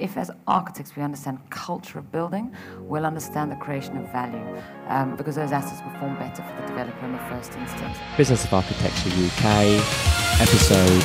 If, as architects, we understand culture of building, we'll understand the creation of value um, because those assets perform better for the developer in the first instance. Business of Architecture UK, episode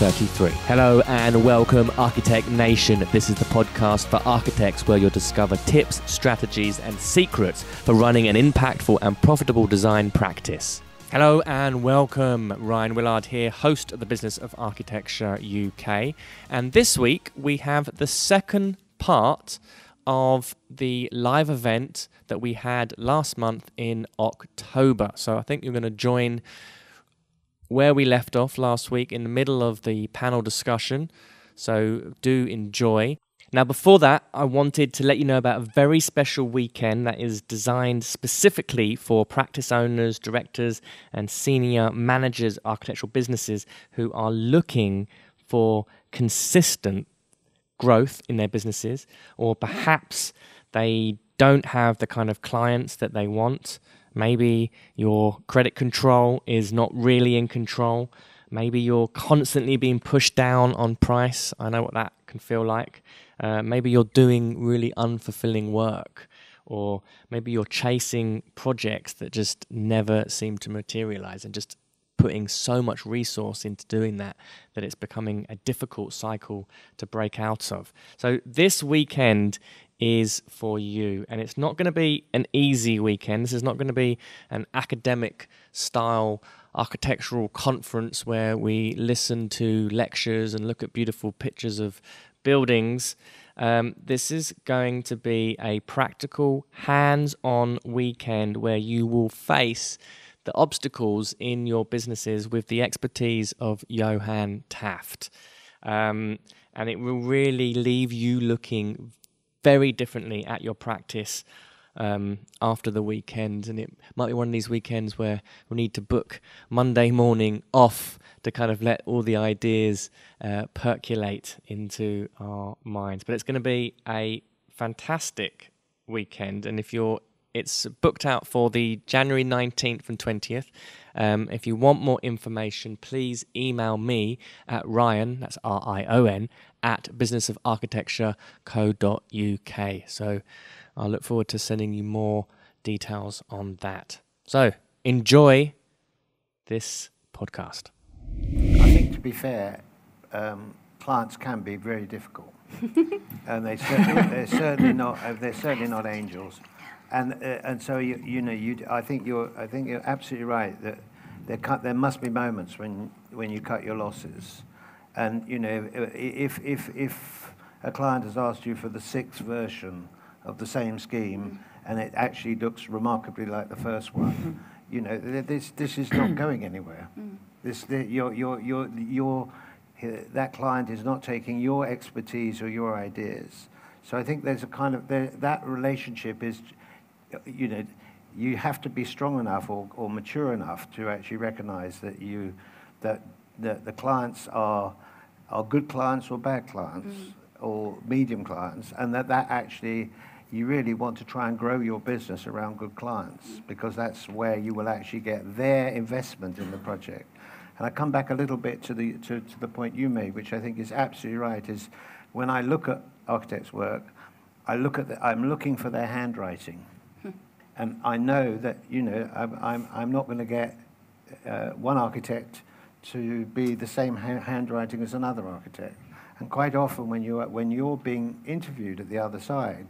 33. Hello and welcome, Architect Nation. This is the podcast for architects where you'll discover tips, strategies, and secrets for running an impactful and profitable design practice. Hello and welcome. Rion Willard here, host of the Business of Architecture UK. And this week we have the second part of the live event that we had last month in October. So I think you're going to join where we left off last week in the middle of the panel discussion. So do enjoy. Now, before that, I wanted to let you know about a very special weekend that is designed specifically for practice owners, directors, and senior managers, architectural businesses who are looking for consistent growth in their businesses, or perhaps they don't have the kind of clients that they want. Maybe your credit control is not really in control. Maybe you're constantly being pushed down on price. I know what that can feel like. Uh, maybe you're doing really unfulfilling work, or maybe you're chasing projects that just never seem to materialize and just putting so much resource into doing that that it's becoming a difficult cycle to break out of. So, this weekend is for you, and it's not going to be an easy weekend. This is not going to be an academic style architectural conference where we listen to lectures and look at beautiful pictures of buildings. Um, this is going to be a practical, hands on weekend where you will face the obstacles in your businesses with the expertise of Johan Taft. Um, and it will really leave you looking very differently at your practice um, after the weekend. And it might be one of these weekends where we need to book Monday morning off to kind of let all the ideas uh, percolate into our minds. But it's going to be a fantastic weekend. And if you're it's booked out for the January 19th and 20th. Um, if you want more information, please email me at Rion, that's R I O N, at businessofarchitecture.co.uk. So I look forward to sending you more details on that. So enjoy this podcast. I think, to be fair, um, clients can be very difficult, and they certainly, they're certainly not uh, they're certainly not angels, and uh, and so you you know you I think you're I think you're absolutely right that there cut, there must be moments when when you cut your losses, and you know if if if a client has asked you for the sixth version of the same scheme and it actually looks remarkably like the first one, you know this this is not going anywhere. This, the, your, your, your, your, that client is not taking your expertise or your ideas. So I think there's a kind of, there, that relationship is, you know, you have to be strong enough or, or mature enough to actually recognize that you, that, that the clients are, are good clients or bad clients mm. or medium clients, and that that actually, you really want to try and grow your business around good clients because that's where you will actually get their investment in the project. And I come back a little bit to the, to, to the point you made, which I think is absolutely right, is when I look at architects' work, I look at the, I'm looking for their handwriting. Hmm. and I know that, you know, I'm, I'm, I'm not going to get uh, one architect to be the same ha handwriting as another architect. And quite often when you're, when you're being interviewed at the other side,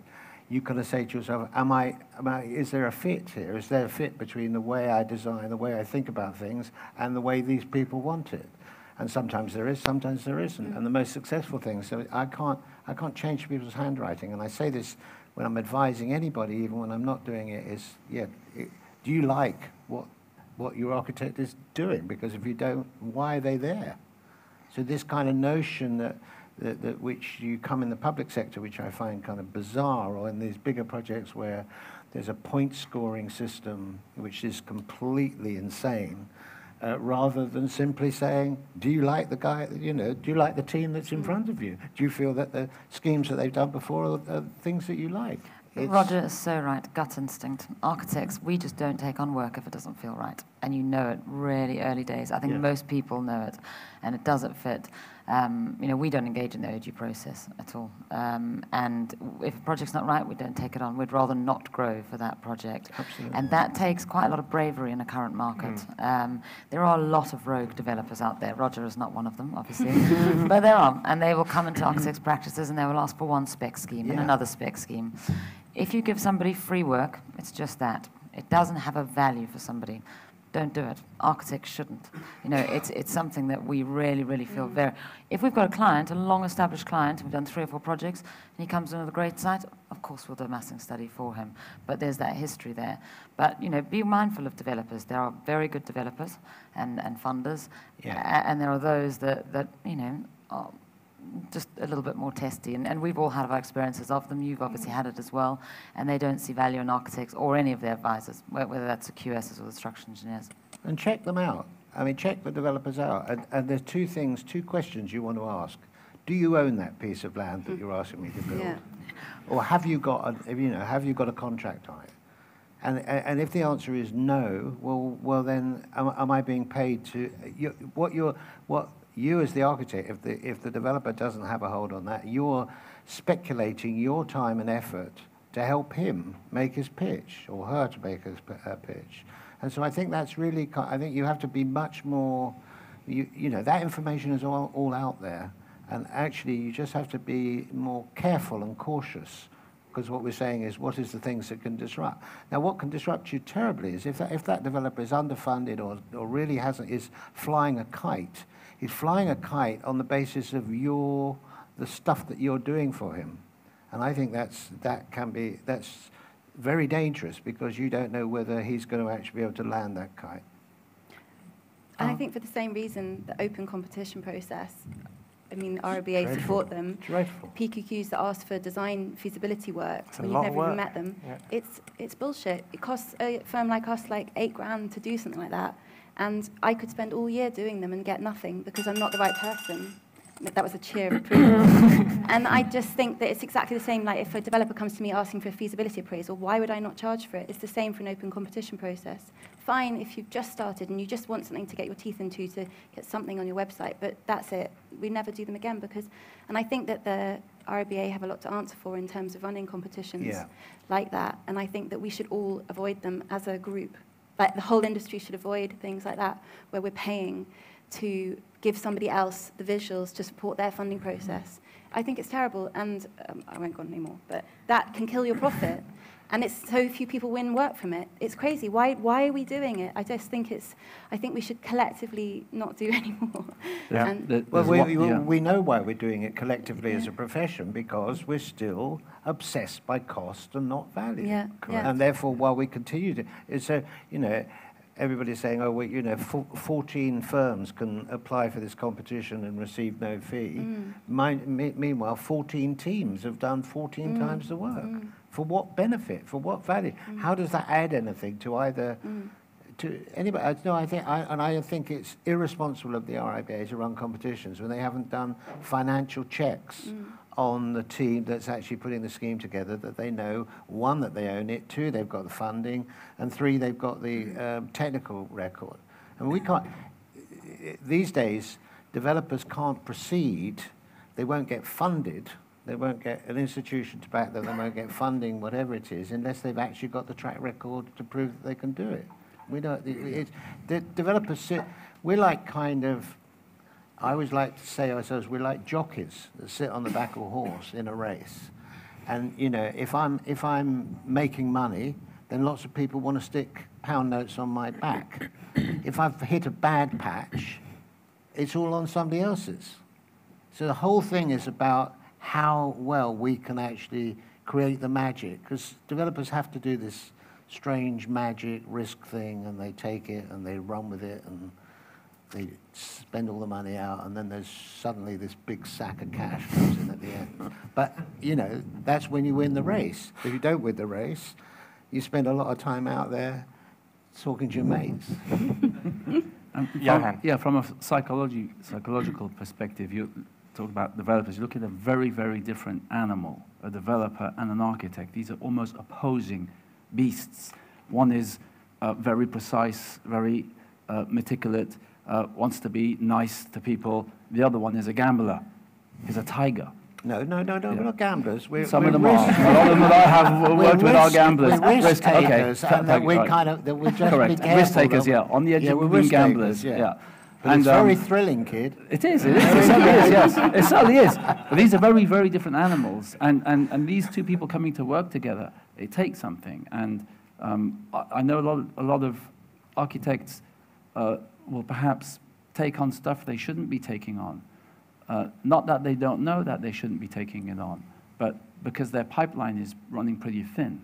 you kind of say to yourself, am I, am I, is there a fit here? Is there a fit between the way I design, the way I think about things, and the way these people want it? And sometimes there is, sometimes there isn't. Mm. And the most successful things, so I can't, I can't change people's handwriting. And I say this when I'm advising anybody, even when I'm not doing it, is, yeah, it, do you like what, what your architect is doing? Because if you don't, why are they there? So this kind of notion that that, that which you come in the public sector, which I find kind of bizarre, or in these bigger projects where there's a point scoring system which is completely insane, uh, rather than simply saying, do you like the guy, you know, do you like the team that's in front of you? Do you feel that the schemes that they've done before are, are things that you like? It's Roger is so right. Gut instinct. Architects, we just don't take on work if it doesn't feel right, and you know it really early days. I think yeah. most people know it, and it doesn't fit. Um, you know, we don't engage in the OJEU process at all. Um, and if a project's not right, we don't take it on. We'd rather not grow for that project. Absolutely. And that takes quite a lot of bravery in a current market. Um, there are a lot of rogue developers out there. Roger is not one of them, obviously, but there are. And they will come into architects' practices and they will ask for one spec scheme and another spec scheme. If you give somebody free work, it's just that. It doesn't have a value for somebody. Don't do it. Architects shouldn't. You know, it's, it's something that we really, really feel very. If we've got a client, a long established client, we've done three or four projects, and he comes in with a great site, of course we'll do a massing study for him. But there's that history there. But, you know, be mindful of developers. There are very good developers and, and funders, Yeah. and there are those that, that you know, are just a little bit more testy. And, and we've all had our experiences of them. You've obviously mm. had it as well. And they don't see value in architects or any of their advisors, whether that's the QSs or the structural engineers. And check them out. I mean, check the developers out. And, and there's two things, two questions you want to ask. Do you own that piece of land that mm. you're asking me to build? Yeah. Or have you got, a, you know, have you got a contract on it? And, and if the answer is no, well, well then, am, am I being paid to, you, what you're, what you as the architect, if the, if the developer doesn't have a hold on that, you're speculating your time and effort to help him make his pitch or her to make his her pitch. And so I think that's really, I think you have to be much more, you, you know, that information is all, all out there. And actually, you just have to be more careful and cautious because what we're saying is what is the things that can disrupt. Now, what can disrupt you terribly is if that, if that developer is underfunded or, or really hasn't, is flying a kite, he's flying a kite on the basis of your, the stuff that you're doing for him. And I think that's, that can be, that's very dangerous because you don't know whether he's going to actually be able to land that kite. And I Oh. think for the same reason, the open competition process, I mean, RIBA Dreadful. support them. Dreadful. PQQs that ask for design feasibility work It's when you've never even met them, Yeah. it's it's bullshit. It costs a firm like us like eight grand to do something like that, and I could spend all year doing them and get nothing because I'm not the right person. That was a cheer of approval. and I just think that it's exactly the same. Like if a developer comes to me asking for a feasibility appraisal, why would I not charge for it? It's the same for an open competition process. Fine if you've just started and you just want something to get your teeth into to get something on your website, but that's it. We never do them again because, and I think that the RIBA have a lot to answer for in terms of running competitions Yeah. like that. And I think that we should all avoid them as a group. Like the whole industry should avoid things like that where we're paying to give somebody else the visuals to support their funding process. I think it's terrible, and um, I won't go on anymore, but that can kill your profit. And it's so few people win work from it. It's crazy. Why, why are we doing it? I just think it's, I think we should collectively not do anymore. Yeah. And Well, we, one- we, yeah. we know why we're doing it collectively as a profession because we're still obsessed by cost and not value. Yeah, yeah. And therefore, while we continue to, it's so, you know, everybody's saying, oh, well, you know, 14 firms can apply for this competition and receive no fee. Mm. Me, meanwhile, 14 teams have done 14 Mm. times the work. Mm. For what benefit? For what value? How does that add anything to either Mm. to anybody. No, I think, I, and I think it's irresponsible of the RIBA to run competitions when they haven't done financial checks Mm. On the team that's actually putting the scheme together. That they know one that they own it, two they've got the funding, and three they've got the um, technical record. And we can't. These days, developers can't proceed. They won't get funded. They won't get an institution to back them. They won't get funding, whatever it is, unless they've actually got the track record to prove that they can do it. We don't. It, it, the developers sit. We're like kind of. I always like to say ourselves. We're like jockeys that sit on the back of a horse in a race, and you know, if I'm if I'm making money, then lots of people want to stick pound notes on my back. if I've hit a bad patch, it's all on somebody else's. So the whole thing is about how well we can actually create the magic, because developers have to do this strange magic risk thing, and they take it and they run with it, and they spend all the money out, and then there's suddenly this big sack of cash comes in at the end. But you know, that's when you win the race. If you don't win the race, you spend a lot of time out there talking to your mates. Um, from- Johan. Yeah, from a psychology, psychological perspective, you talk about developers. You look at a very, very different animal, a developer and an architect. These are almost opposing beasts. One is uh, very precise, very uh, meticulous, uh, wants to be nice to people. The other one is a gambler. He's a tiger. No, no, no, no, Yeah. we're not gamblers. We're, Some we're of them risk- are. A lot of them that I have we're worked with are gamblers. We're risk, Risk- okay, takers, cut- and that cut- we right. kind of that we just Correct. Risk takers, yeah, on the edge yeah, of we're being gamblers, takers, yeah. But And, it's very um, thrilling, kid. It is, it is. It certainly is, yes. It certainly is. But these are very, very different animals. And, and, and these two people coming to work together, it takes something. And um, I, I know a lot, a lot of architects uh, will perhaps take on stuff they shouldn't be taking on. Uh, not that they don't know that they shouldn't be taking it on, but because their pipeline is running pretty thin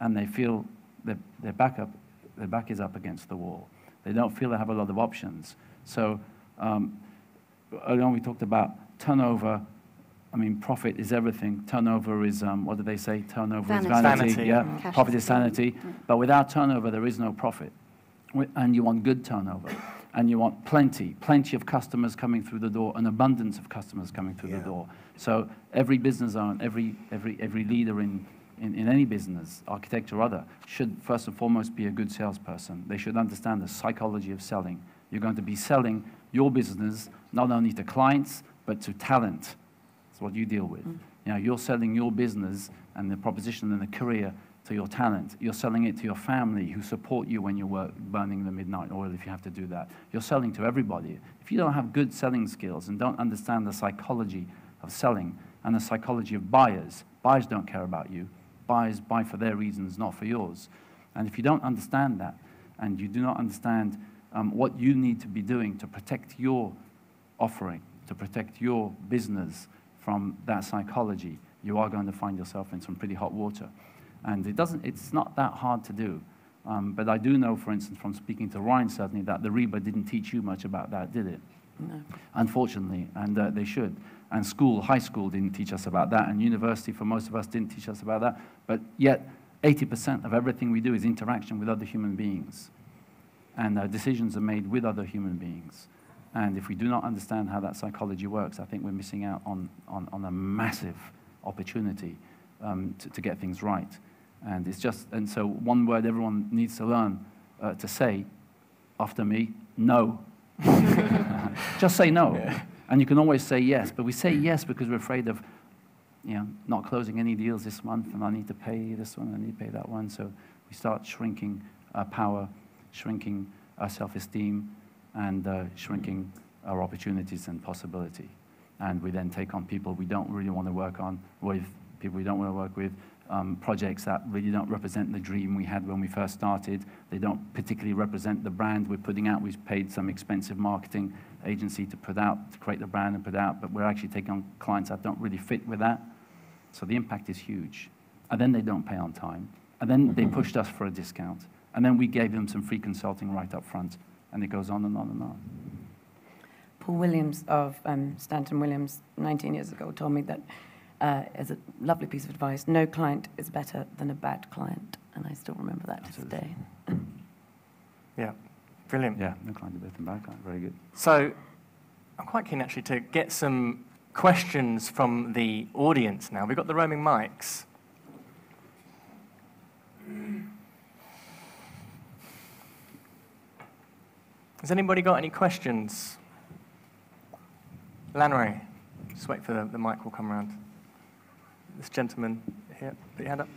and they feel their, their, back up, their back is up against the wall. They don't feel they have a lot of options. So um, earlier on we talked about turnover. I mean, profit is everything. Turnover is, um, what do they say? Turnover Vanity. is vanity. Vanity. Yeah. Cash Profit is is sanity. But without turnover, there is no profit. And you want good turnover. And you want plenty, plenty of customers coming through the door, an abundance of customers coming through Yeah. the door. So every business owner, every, every, every leader in, in, in any business, architect or other, should first and foremost be a good salesperson. They should understand the psychology of selling. You're going to be selling your business not only to clients, but to talent. That's what you deal with. Mm. You know, you're selling your business and the proposition and the career to your talent. You're selling it to your family who support you when you're work, burning the midnight oil if you have to do that. You're selling to everybody. If you don't have good selling skills and don't understand the psychology of selling and the psychology of buyers, buyers don't care about you. Buyers buy for their reasons, not for yours. And if you don't understand that and you do not understand um, what you need to be doing to protect your offering, to protect your business from that psychology, you are going to find yourself in some pretty hot water. And it doesn't, it's not that hard to do. Um, but I do know, for instance, from speaking to Rion, certainly, that the RIBA didn't teach you much about that, did it? No. Unfortunately, and uh, they should. And school, high school didn't teach us about that, and university, for most of us, didn't teach us about that. But yet, 80% of everything we do is interaction with other human beings. And uh, decisions are made with other human beings. And if we do not understand how that psychology works, I think we're missing out on, on, on a massive opportunity um, to, to get things right. And it's just, and so one word everyone needs to learn uh, to say after me, no. just say no. And you can always say yes, but we say yes because we're afraid of you know, not closing any deals this month, and I need to pay this one, I need to pay that one. So we start shrinking our power, shrinking our self-esteem, and uh, shrinking our opportunities and possibility. And we then take on people we don't really want to work on with, people we don't want to work with, um, projects that really don't represent the dream we had when we first started. They don't particularly represent the brand we're putting out. We've paid some expensive marketing agency to put out, to create the brand and put out, but we're actually taking on clients that don't really fit with that. So the impact is huge. And then they don't pay on time. And then they pushed us for a discount. And then we gave them some free consulting right up front. And it goes on and on and on. Paul Williams of um, Stanton Williams 19 years ago told me that uh, as a lovely piece of advice, no client is better than a bad client. And I still remember that to this day. Yeah, brilliant. Yeah, no client is better than bad client. Very good. So I'm quite keen actually to get some questions from the audience now. We've got the roaming mics. Has anybody got any questions? Lanre, just wait for the, the mic will come around. This gentleman here, put your hand up.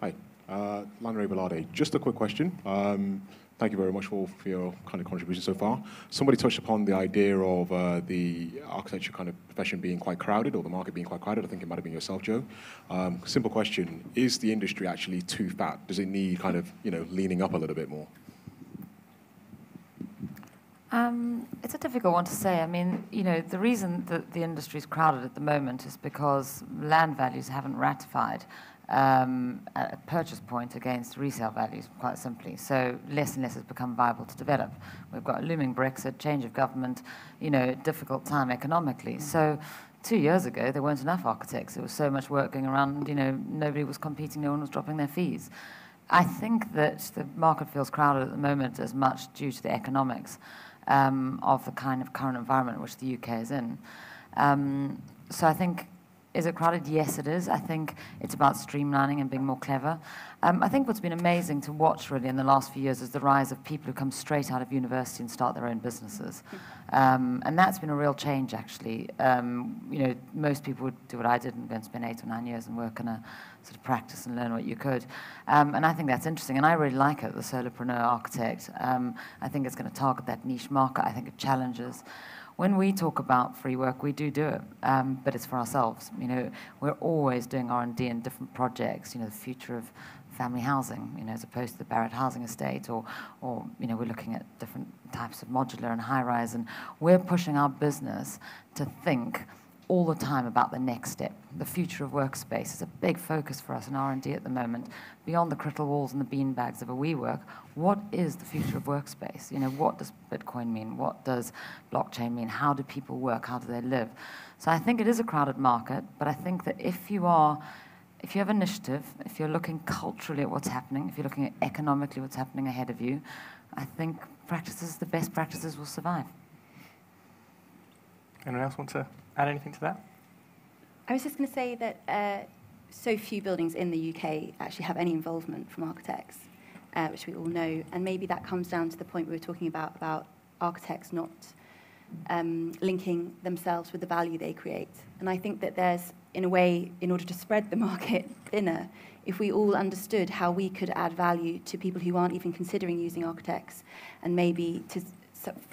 Hi, uh, Lanre Bellarde. Just a quick question. Um, thank you very much for, for your kind of contribution so far. Somebody touched upon the idea of uh, the architecture kind of profession being quite crowded or the market being quite crowded. I think it might have been yourself, Jo. Um, simple question: Is the industry actually too fat? Does it need kind of you know leaning up a little bit more? Um, it's a difficult one to say. I mean, you know, the reason that the industry is crowded at the moment is because land values haven't ratified um, at a purchase point against resale values, quite simply. So less and less has become viable to develop. We've got a looming Brexit, change of government, you know, difficult time economically. So two years ago, there weren't enough architects. There was so much work going around, you know, nobody was competing, no one was dropping their fees. I think that the market feels crowded at the moment as much due to the economics um, of the kind of current environment which the UK is in. Um, so I think is it crowded? Yes, it is. I think it's about streamlining and being more clever. Um, I think what's been amazing to watch really in the last few years is the rise of people who come straight out of university and start their own businesses. Um, and that's been a real change, actually. Um, you know, most people would do what I did and go and spend eight or nine years and work in a sort of practice and learn what you could. Um, and I think that's interesting. And I really like it, the solopreneur architect. Um, I think it's going to target that niche market. I think it challenges when we talk about free work, we do do it, um, but it's for ourselves. You know, we're always doing R&D in different projects. You know, the future of family housing, you know, as opposed to the Barratt housing estate, or, or you know, we're looking at different types of modular and high-rise, and we're pushing our business to think all the time about the next step. The future of workspace is a big focus for us in R&D at the moment. Beyond the crystal walls and the bean bags of a WeWork, what is the future of workspace? You know, what does Bitcoin mean? What does blockchain mean? How do people work? How do they live? So I think it is a crowded market, but I think that if you are if you have initiative, if you're looking culturally at what's happening, if you're looking at economically what's happening ahead of you, I think practices, the best practices will survive. Anyone else want to add anything to that? I was just going to say that uh, so few buildings in the UK actually have any involvement from architects, uh, which we all know, and maybe that comes down to the point we were talking about about architects not um, linking themselves with the value they create. And I think that there's, in a way, in order to spread the market thinner, if we all understood how we could add value to people who aren't even considering using architects, and maybe to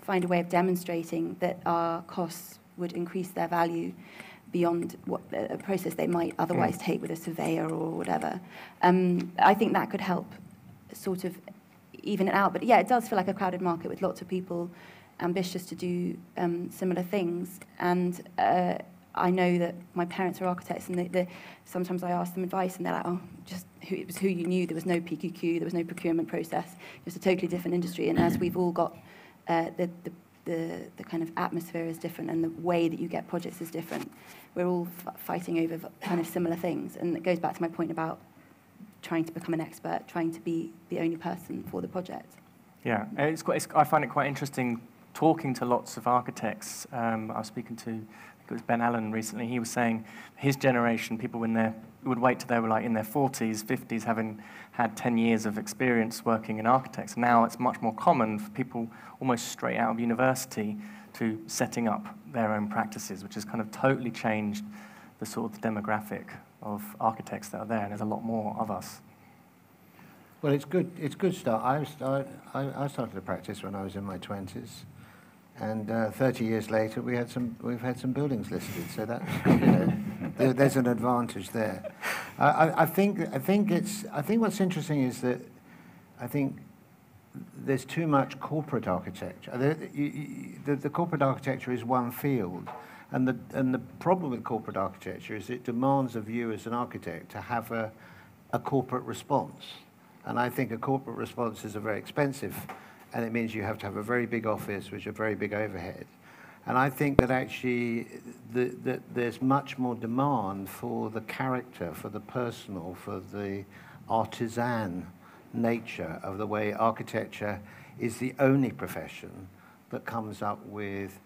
find a way of demonstrating that our costs would increase their value beyond what a process they might otherwise take with a surveyor or whatever. Um, I think that could help sort of even it out. But yeah, it does feel like a crowded market with lots of people ambitious to do um, similar things. And uh, I know that my parents are architects, and they, they, sometimes I ask them advice, and they're like, "Oh, just who, it was who you knew. There was no PQQ. There was no procurement process. It was a totally different industry." And as we've all got uh, the, the the, the kind of atmosphere is different and the way that you get projects is different. We're all fighting over kind of similar things. And it goes back to my point about trying to become an expert, trying to be the only person for the project. Yeah, it's quite, it's, I find it quite interesting talking to lots of architects. Um, I was speaking to, I think it was Ben Allen recently. He was saying his generation, people when they would wait till they were like in their 40s, 50s, having had 10 years of experience working in architects. Now it's much more common for people almost straight out of university to setting up their own practices, which has kind of totally changed the sort of demographic of architects that are there, and there's a lot more of us. Well, it's good. It's good start. I, start, I, I started to practice when I was in my twenties, and uh, 30 years later, we had some. We've had some buildings listed, so that you know, there, there's an advantage there. I, I, I think. I think it's. I think what's interesting is that I think there's too much corporate architecture. The, you, the, the, corporate architecture is one field, and the, and the problem with corporate architecture is it demands of you as an architect to have a, a corporate response. And I think a corporate response is a very expensive, and it means you have to have a very big office, which a very big overhead. And I think that actually the, the, there's much more demand for the character, for the personal, for the artisan nature of the way architecture is the only profession that comes up with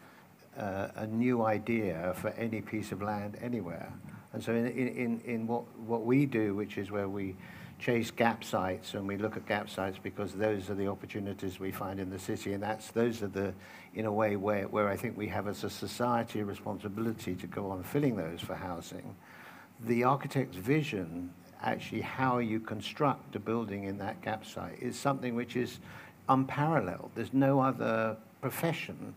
uh, a new idea for any piece of land anywhere. And so in, in, in what, what we do, which is where we chase gap sites and we look at gap sites because those are the opportunities we find in the city and that's those are the in a way where, where I think we have as a society a responsibility to go on filling those for housing. The architect's vision actually how you construct a building in that gap site is something which is unparalleled. There's no other profession.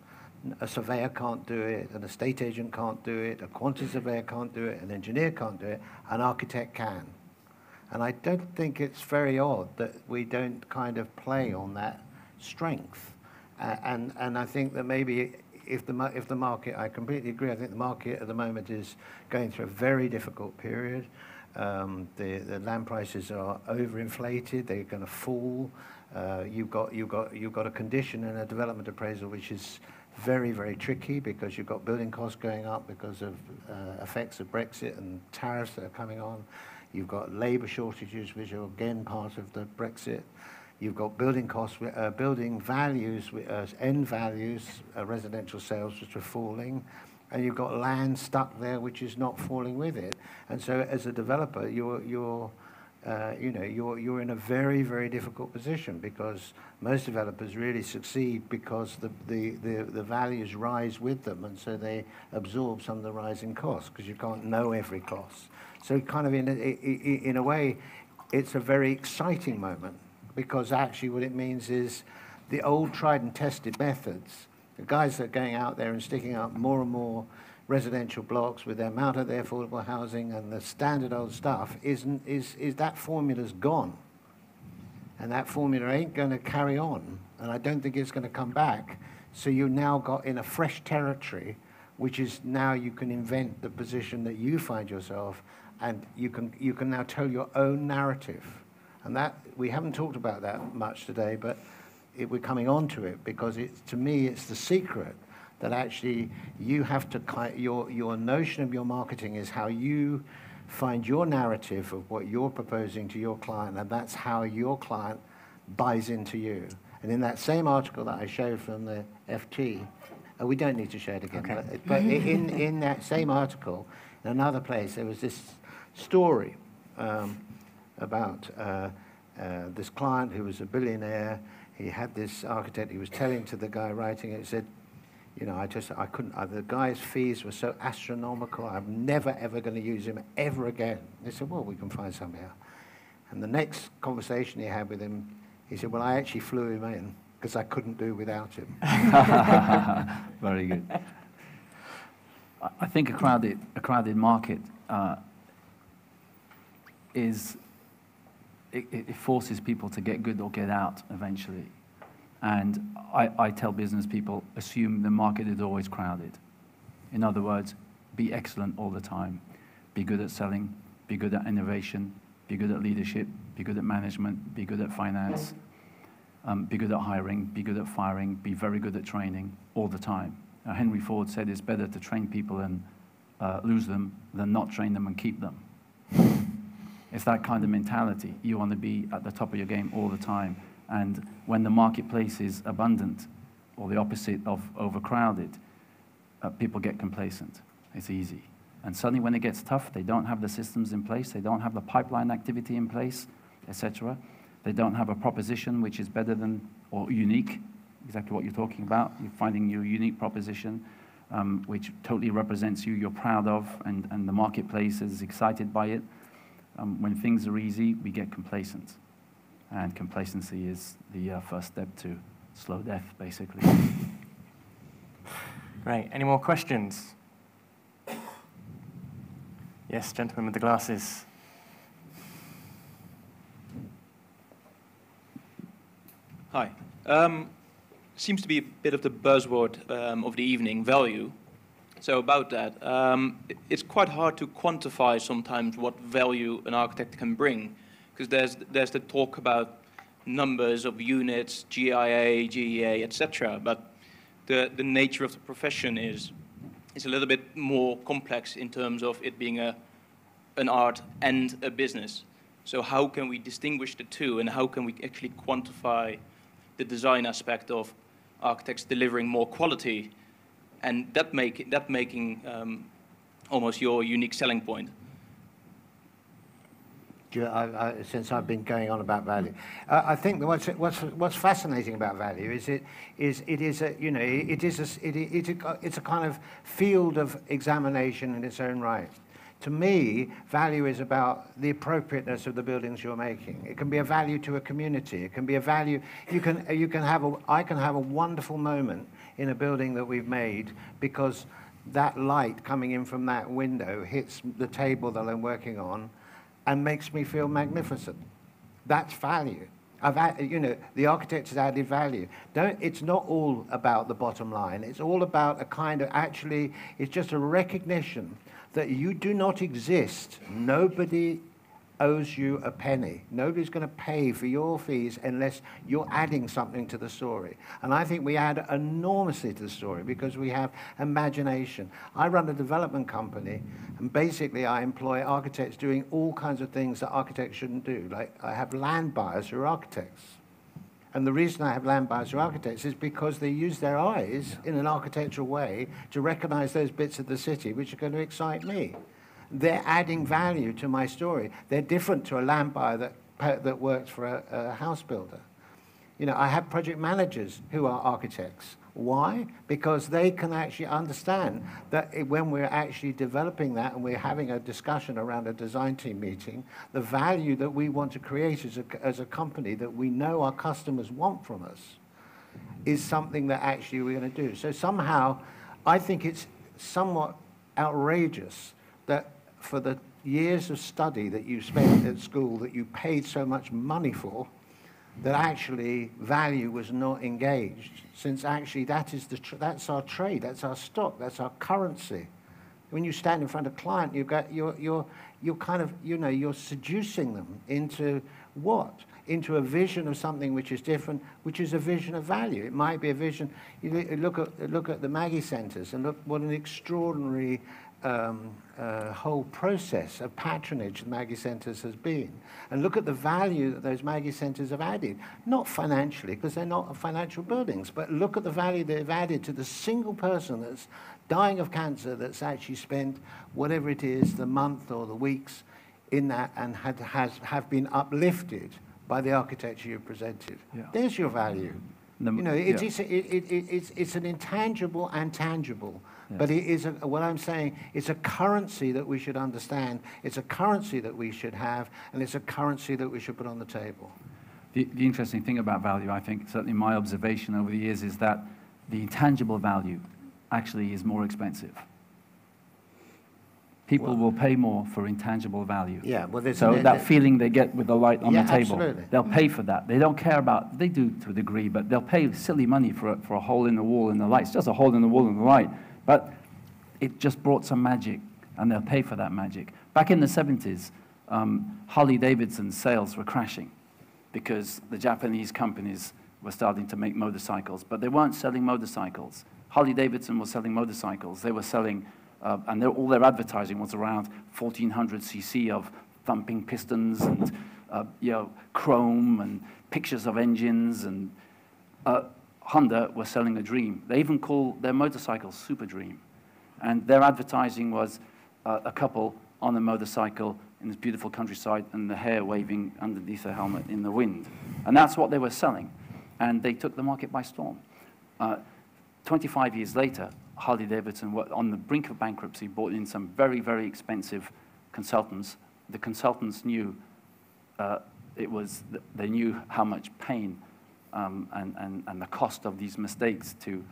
A surveyor can't do it, an estate agent can't do it, a quantity surveyor can't do it, an engineer can't do it, an architect can. And I don't think it's very odd that we don't kind of play on that strength. Uh, and, and I think that maybe if the, if the market, I completely agree, I think the market at the moment is going through a very difficult period. Um, the, the land prices are overinflated. They're going to fall. Uh, you've got you've got you've got a condition in a development appraisal which is very very tricky because you've got building costs going up because of uh, effects of Brexit and tariffs that are coming on. You've got labour shortages, which are again part of the Brexit. You've got building costs, uh, building values, uh, end values, uh, residential sales which are falling. and you've got land stuck there which is not falling with it. And so, as a developer, you're you're uh, you know you're you're in a very very difficult position because most developers really succeed because the the the, the values rise with them, and so they absorb some of the rising costs because you can't know every cost. So, kind of in a, in a way, it's a very exciting moment because actually what it means is the old tried and tested methods the guys that are going out there and sticking up more and more residential blocks with the amount of their affordable housing and the standard old stuff isn't, is, is that formula's gone. And that formula ain't going to carry on. And I don't think it's going to come back. So you now got in a fresh territory, which is now you can invent the position that you find yourself, and you can, you can now tell your own narrative. And that, we haven't talked about that much today, but it, we're coming on to it because it, to me it's the secret that actually you have to, your, your notion of your marketing is how you find your narrative of what you're proposing to your client, and that's how your client buys into you. And in that same article that I showed from the FT, uh, we don't need to show it again, okay. but, but in, in that same article, in another place, there was this story um, about uh, uh, this client who was a billionaire he had this architect, he was telling to the guy writing it, he said, you know, I just, I couldn't, uh, the guy's fees were so astronomical, I'm never, ever going to use him ever again. They said, well, we can find somebody else. And the next conversation he had with him, he said, well, I actually flew him in because I couldn't do without him. Very good. I think a crowded, a crowded market uh, is it, it, forces people to get good or get out eventually. And I, I tell business people, assume the market is always crowded. In other words, be excellent all the time. Be good at selling, be good at innovation, be good at leadership, be good at management, be good at finance, um, be good at hiring, be good at firing, be very good at training all the time. Now, Henry Ford said it's better to train people and uh, lose them than not train them and keep them. It's that kind of mentality. You want to be at the top of your game all the time. And when the marketplace is abundant, or the opposite of overcrowded, uh, people get complacent. It's easy. And suddenly, when it gets tough, they don't have the systems in place, they don't have the pipeline activity in place, etc. They don't have a proposition which is better than or unique, exactly what you're talking about. You're finding your unique proposition, um, which totally represents you, you're proud of, and, and the marketplace is excited by it um, when things are easy, we get complacent. And complacency is the uh, first step to slow death, basically. Great. Any more questions? Yes, gentleman with the glasses. Hi. Um, seems to be a bit of the buzzword um, of the evening, value. So about that, um, it's quite hard to quantify sometimes what value an architect can bring, because there's there's the talk about numbers of units, GIA, GEA, etc. But the the nature of the profession is is a little bit more complex in terms of it being a an art and a business. So how can we distinguish the two, and how can we actually quantify the design aspect of architects delivering more quality and that, make, that making um, almost your unique selling point. I, I, since I've been going on about value, uh, I think what's, what's, what's fascinating about value is it is it is a you know it is a, it, it, it, it's a kind of field of examination in its own right. To me, value is about the appropriateness of the buildings you're making. It can be a value to a community. It can be a value. You can you can have a I can have a wonderful moment in a building that we've made because that light coming in from that window hits the table that I'm working on and makes me feel magnificent. That's value. I've add, you know, the architect has added value. Don't, it's not all about the bottom line. It's all about a kind of, actually, it's just a recognition that you do not exist. Nobody owes you a penny. Nobody's going to pay for your fees unless you're adding something to the story. And I think we add enormously to the story because we have imagination. I run a development company, and basically I employ architects doing all kinds of things that architects shouldn't do. Like I have land buyers who are architects. And the reason I have land buyers or architects is because they use their eyes in an architectural way to recognize those bits of the city which are going to excite me. They're adding value to my story. They're different to a land buyer that, that works for a, a house builder. You know, I have project managers who are architects. Why? Because they can actually understand that when we're actually developing that and we're having a discussion around a design team meeting, the value that we want to create as a, as a company that we know our customers want from us is something that actually we're going to do. So somehow, I think it's somewhat outrageous that for the years of study that you spent at school that you paid so much money for, that actually value was not engaged, since actually that is the that's our trade, that's our stock, that's our currency. When you stand in front of a client, you've got, you're, you're, you're kind of, you know, you're seducing them into what? Into a vision of something which is different, which is a vision of value. It might be a vision. You look at, look at the Maggie Centres and look what an extraordinary um, uh, whole process of patronage the Maggie Centres has been. And look at the value that those Maggie Centres have added. Not financially, because they're not financial buildings, but look at the value they've added to the single person that's dying of cancer that's actually spent whatever it is, the month or the weeks in that and had, has, have been uplifted by the architecture you presented. Yeah. There's your value. The- you know, it's, yeah. it's, it, it, it, it's, it's an intangible and tangible. But it is a, what I'm saying. It's a currency that we should understand. It's a currency that we should have, and it's a currency that we should put on the table. The, the interesting thing about value, I think, certainly my observation over the years, is that the intangible value actually is more expensive. People will pay more for intangible value. Yeah, well, there's So an- that feeling they get with the light on Yeah, the table, absolutely. they'll pay for that. They don't care about, they do to a degree, but they'll pay silly money for a, for a hole in the wall in the light. It's just a hole in the wall in the light, but it just brought some magic, and they'll pay for that magic. Back in the 70s, um, Harley Davidson sales were crashing because the Japanese companies were starting to make motorcycles, but they weren't selling motorcycles. Harley Davidson was selling motorcycles. They were selling, uh, and all their advertising was around 1400 cc of thumping pistons and uh, you know, chrome and pictures of engines. And uh, Honda was selling a dream. They even call their motorcycles Super Dream. And their advertising was uh, a couple on a motorcycle in this beautiful countryside and the hair waving underneath a helmet in the wind. And that's what they were selling. And they took the market by storm. Uh, 25 years later, Harley Davidson, on the brink of bankruptcy, brought in some very, very expensive consultants. The consultants knew uh, it was, they knew how much pain um, and, and, and the cost of these mistakes to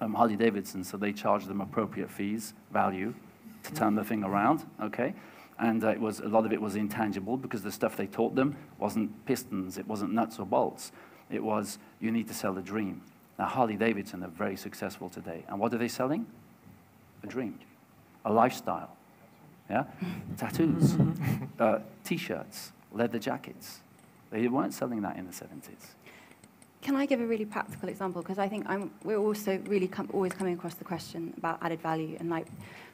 um, Harley Davidson, so they charged them appropriate fees, value, to turn the thing around, okay? And uh, it was, a lot of it was intangible because the stuff they taught them wasn't pistons, it wasn't nuts or bolts. It was, you need to sell a dream. Now, Harley Davidson are very successful today. And what are they selling? A dream, a lifestyle, yeah? Tattoos, uh, t-shirts, leather jackets. They weren't selling that in the 70s. Can I give a really practical example? Because I think I'm, we're also really com- always coming across the question about added value. And like,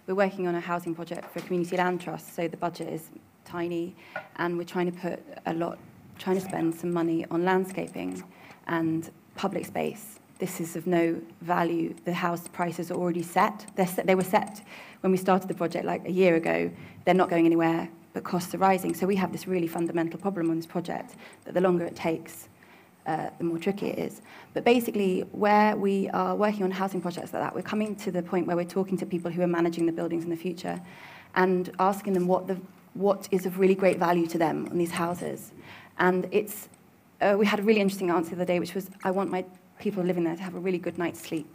we're working on a housing project for a community land trust, so the budget is tiny, and we're trying to put a lot, trying to spend some money on landscaping and public space. This is of no value. The house prices are already set. They're set. They were set when we started the project like a year ago. They're not going anywhere, but costs are rising. So we have this really fundamental problem on this project that the longer it takes, uh, the more tricky it is. But basically, where we are working on housing projects like that, we're coming to the point where we're talking to people who are managing the buildings in the future and asking them what, the, what is of really great value to them on these houses. And it's, uh, we had a really interesting answer the other day, which was, I want my people living there to have a really good night's sleep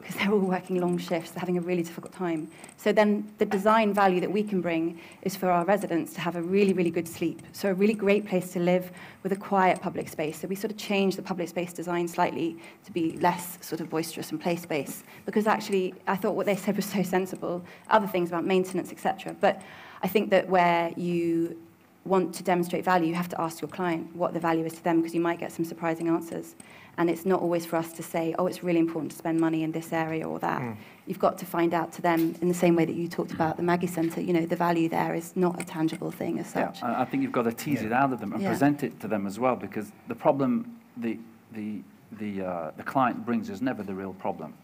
because they're all working long shifts, they're having a really difficult time. So then the design value that we can bring is for our residents to have a really, really good sleep. So a really great place to live with a quiet public space. So we sort of changed the public space design slightly to be less sort of boisterous and play space because actually I thought what they said was so sensible, other things about maintenance, etc. But I think that where you want to demonstrate value, you have to ask your client what the value is to them because you might get some surprising answers. And it's not always for us to say, oh, it's really important to spend money in this area or that. Mm. You've got to find out to them in the same way that you talked about the Maggie Centre, you know, the value there is not a tangible thing as such. I I think you've got to tease it out of them and Yeah. present it to them as well, because the problem the, the, the, uh, the client brings is never the real problem.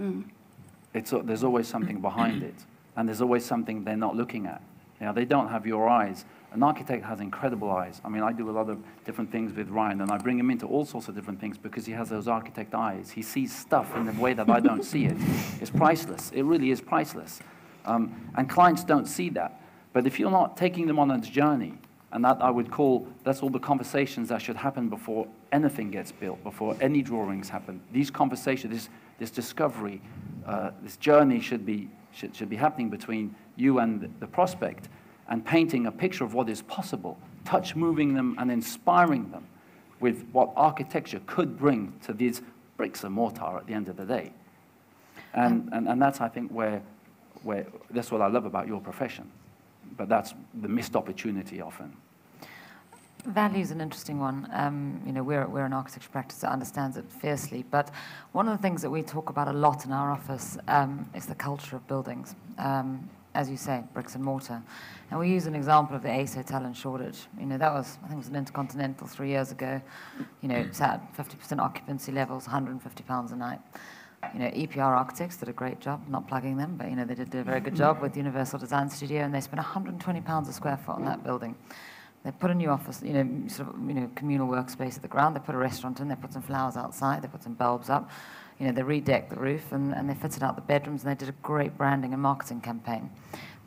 Mm. It's, uh, there's always something behind it, and there's always something they're not looking at. You know, they don't have your eyes. An architect has incredible eyes. I mean, I do a lot of different things with Rion, and I bring him into all sorts of different things because he has those architect eyes. He sees stuff in the way that I don't see it. It's priceless. It really is priceless. Um, and clients don't see that. But if you're not taking them on a journey, and that I would call, that's all the conversations that should happen before anything gets built, before any drawings happen. These conversations, this, this discovery, uh, this journey should be, should, should be happening between you and the prospect and painting a picture of what is possible, touch moving them and inspiring them with what architecture could bring to these bricks and mortar at the end of the day. And, and, and that's, I think, where, where that's what I love about your profession. But that's the missed opportunity often. Value is an interesting one. Um, you know, we're, we're an architecture practice that understands it fiercely. But one of the things that we talk about a lot in our office um, is the culture of buildings. Um, as you say, bricks and mortar. And we use an example of the Ace Hotel in Shoreditch. You know, that was, I think it was an Intercontinental three years ago. You know, it's at 50% occupancy levels, 150 pounds a night. You know, EPR Architects did a great job, not plugging them, but, you know, they did a very good job with Universal Design Studio, and they spent 120 pounds a square foot on that building. They put a new office, you know, sort of, you know, communal workspace at the ground. They put a restaurant in. They put some flowers outside. They put some bulbs up. You know, they redecked the roof and, and they fitted out the bedrooms and they did a great branding and marketing campaign.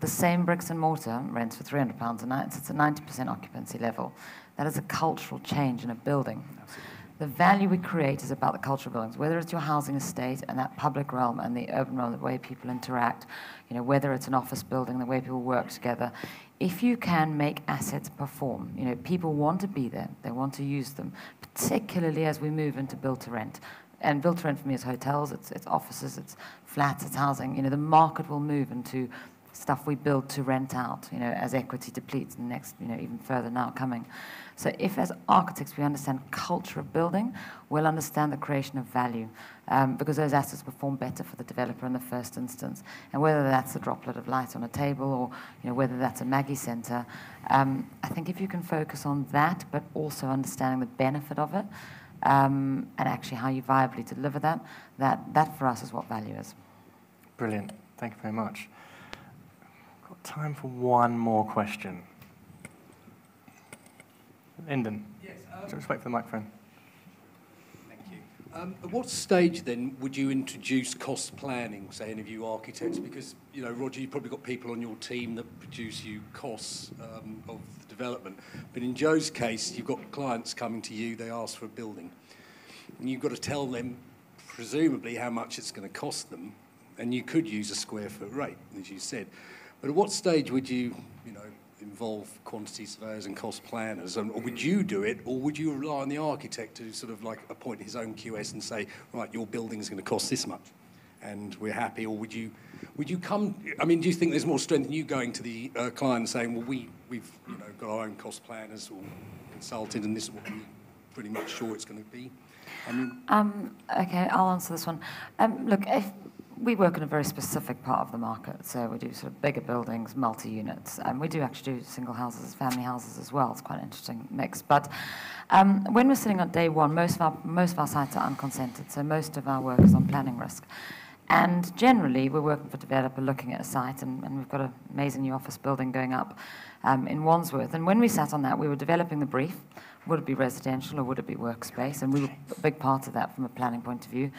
The same bricks and mortar rents for £300 a night. So it's a 90% occupancy level. That is a cultural change in a building. Absolutely. The value we create is about the cultural buildings, whether it's your housing estate and that public realm and the urban realm, the way people interact, you know, whether it's an office building, the way people work together. If you can make assets perform, you know, people want to be there, they want to use them, particularly as we move into build to rent and built to rent for me is hotels, it's, it's offices, it's flats, it's housing. You know, the market will move into stuff we build to rent out, you know, as equity depletes and next, you know, even further now coming. So if as architects we understand culture of building, we'll understand the creation of value um, because those assets perform better for the developer in the first instance. And whether that's a droplet of light on a table or, you know, whether that's a Maggie Centre, um, I think if you can focus on that but also understanding the benefit of it, um, and actually how you viably deliver that, that, that for us is what value is. Brilliant. Thank you very much. Got time for one more question. Lyndon. Yes. Um, Just wait for the microphone. Thank you. Um, at what stage then would you introduce cost planning, say, any of you architects? Because, you know, Roger, you've probably got people on your team that produce you costs um, of development. But in Jo's case, you've got clients coming to you, they ask for a building. And you've got to tell them, presumably, how much it's going to cost them. And you could use a square foot rate, as you said. But at what stage would you, you know, involve quantity surveyors and cost planners? And, or would you do it, or would you rely on the architect to sort of like appoint his own QS and say, right, your building is going to cost this much, and we're happy? Or would you would you come? I mean, do you think there's more strength in you going to the uh, client and saying, "Well, we we've you know got our own cost planners or consulted, and this is what we're pretty much sure it's going to be"? I mean, um, okay, I'll answer this one. Um, look, if we work in a very specific part of the market, so we do sort of bigger buildings, multi-units, and we do actually do single houses, family houses as well. It's quite an interesting mix. But um, when we're sitting on day one, most of our most of our sites are unconsented, so most of our work is on planning risk. And generally, we're working for a developer looking at a site, and, and we've got an amazing new office building going up um, in Wandsworth. And when we sat on that, we were developing the brief. Would it be residential or would it be workspace? And we were a big part of that from a planning point of view.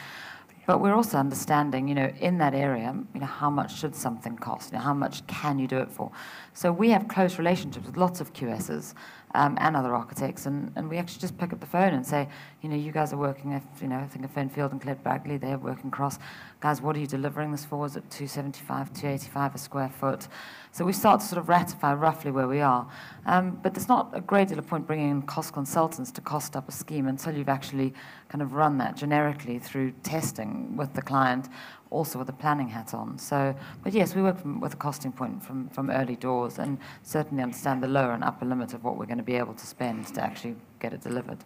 But we're also understanding, you know, in that area, you know, how much should something cost? You know, how much can you do it for? So we have close relationships with lots of QSs um, and other architects, and, and we actually just pick up the phone and say, you know, you guys are working at, you know, I think at Fernfield and Cled Bagley, they're working cross. Guys, what are you delivering this for? Is it 275, 285 a square foot? So we start to sort of ratify roughly where we are. Um, but there's not a great deal of point bringing in cost consultants to cost up a scheme until you've actually kind of run that generically through testing with the client, also with a planning hat on. So, but yes, we work from, with a costing point from, from early doors and certainly understand the lower and upper limit of what we're going to be able to spend to actually get it delivered.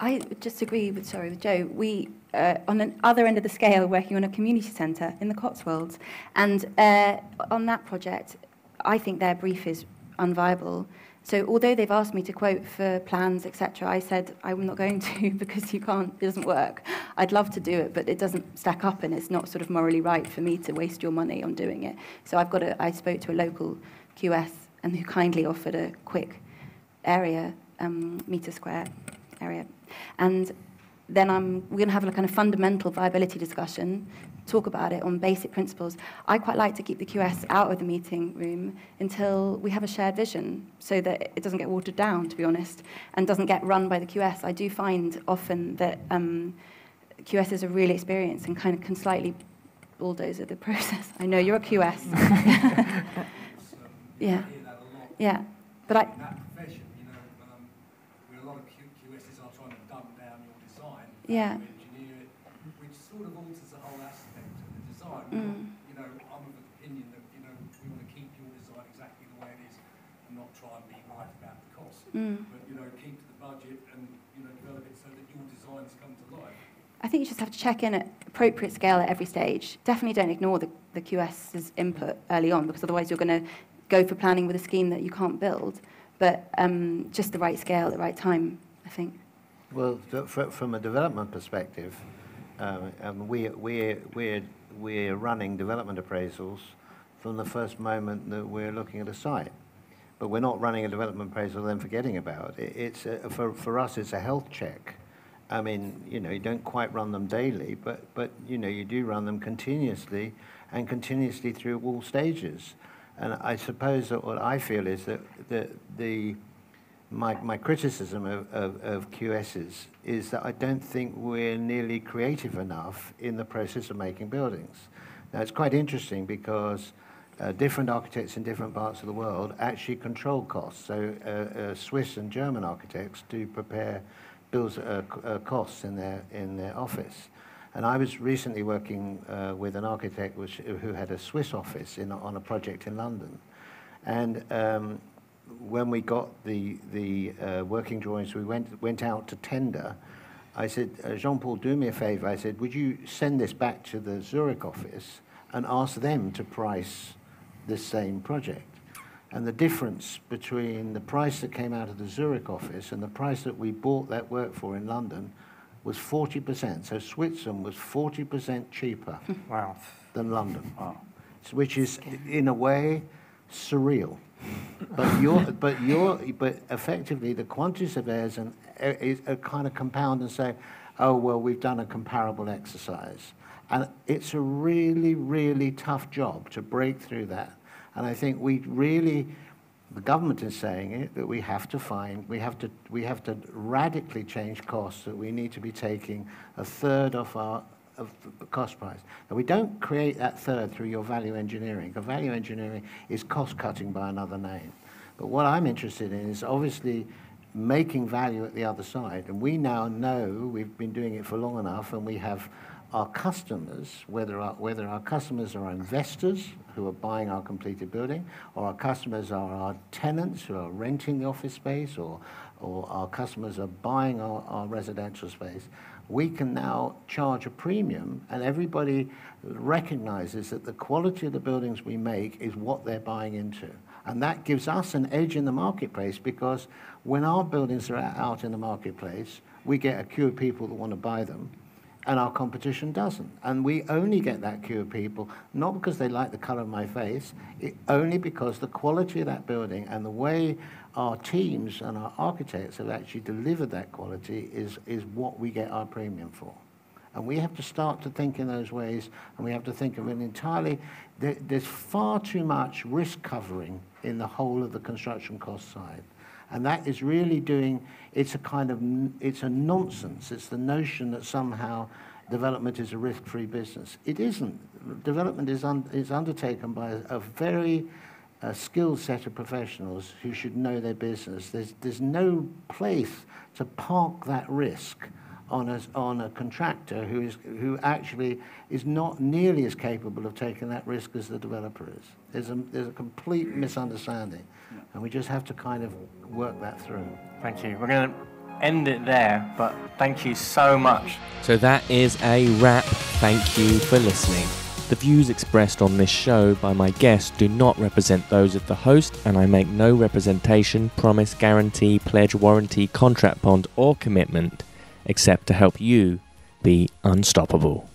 I just agree with sorry with Jo. We uh, on the other end of the scale working on a community centre in the Cotswolds, and uh, on that project, I think their brief is unviable. So although they've asked me to quote for plans, etc., I said I'm not going to because you can't. It doesn't work. I'd love to do it, but it doesn't stack up, and it's not sort of morally right for me to waste your money on doing it. So I've got a. I spoke to a local QS and who kindly offered a quick area um, meter square area, and then I'm, we're going to have a kind of fundamental viability discussion, talk about it on basic principles. I quite like to keep the QS out of the meeting room until we have a shared vision so that it doesn't get watered down, to be honest, and doesn't get run by the QS. I do find often that um, QSs are really experienced and kind of can slightly bulldoze the process. I know you're a QS. yeah. Yeah. But I, Yeah. engineer it, which sort of alters the whole aspect of the design. Mm. You know, I'm of the opinion that, you know, we want to keep your design exactly the way it is and not try and be right about the cost. Mm. But, you know, keep to the budget and, you know, develop it so that your designs come to life. I think you just have to check in at appropriate scale at every stage. Definitely don't ignore the, the QS's input early on because otherwise you're going to go for planning with a scheme that you can't build. But um, just the right scale at the right time, I think. Well, from a development perspective, um, um, we, we, we're, we're running development appraisals from the first moment that we're looking at a site. But we're not running a development appraisal and then forgetting about it. It's a, for, for us, it's a health check. I mean, you know, you don't quite run them daily, but, but you know, you do run them continuously and continuously through all stages. And I suppose that what I feel is that the, the my, my criticism of, of, of QSs is that I don't think we're nearly creative enough in the process of making buildings. Now, it's quite interesting because uh, different architects in different parts of the world actually control costs. So uh, uh, Swiss and German architects do prepare bills uh, uh, costs in their, in their office. And I was recently working uh, with an architect which, who had a Swiss office in, on a project in London. And um, when we got the, the uh, working drawings, we went, went out to tender. I said, uh, Jean-Paul, do me a favor. I said, would you send this back to the Zurich office and ask them to price this same project? And the difference between the price that came out of the Zurich office and the price that we bought that work for in London was 40%. So Switzerland was 40% cheaper Wow. than London, which is, in a way, surreal. But you're, but you're, but effectively, the quantity surveyors and uh, is a kind of compound and say, oh well, we've done a comparable exercise, and it's a really, really tough job to break through that. And I think we really, the government is saying it that we have to find, we have to, we have to radically change costs. That we need to be taking a third of our of cost price. And we don't create that third through your value engineering. Value engineering is cost cutting by another name. But what I'm interested in is obviously making value at the other side. And we now know, we've been doing it for long enough, and we have our customers, whether our, whether our customers are investors who are buying our completed building, or our customers are our tenants who are renting the office space, or, or our customers are buying our, our residential space, we can now charge a premium, and everybody recognizes that the quality of the buildings we make is what they're buying into. And that gives us an edge in the marketplace because when our buildings are out in the marketplace, we get a queue of people that want to buy them, and our competition doesn't. And we only get that queue of people, not because they like the color of my face, it, only because the quality of that building and the way our teams and our architects have actually delivered that quality is, is what we get our premium for. And we have to start to think in those ways, and we have to think of it entirely. There, there's far too much risk covering in the whole of the construction cost side. And that is really doing, it's a kind of, it's a nonsense. It's the notion that somehow development is a risk-free business. It isn't. Development is, un, is undertaken by a very a skilled set of professionals who should know their business. There's, there's no place to park that risk on a, on a contractor who, is, who actually is not nearly as capable of taking that risk as the developer is. There's a, there's a complete misunderstanding, and we just have to kind of work that through. Thank you. We're going to end it there, but thank you so much. So that is a wrap. Thank you for listening. The views expressed on this show by my guests do not represent those of the host, and I make no representation, promise, guarantee, pledge, warranty, contract bond, or commitment except to help you be unstoppable.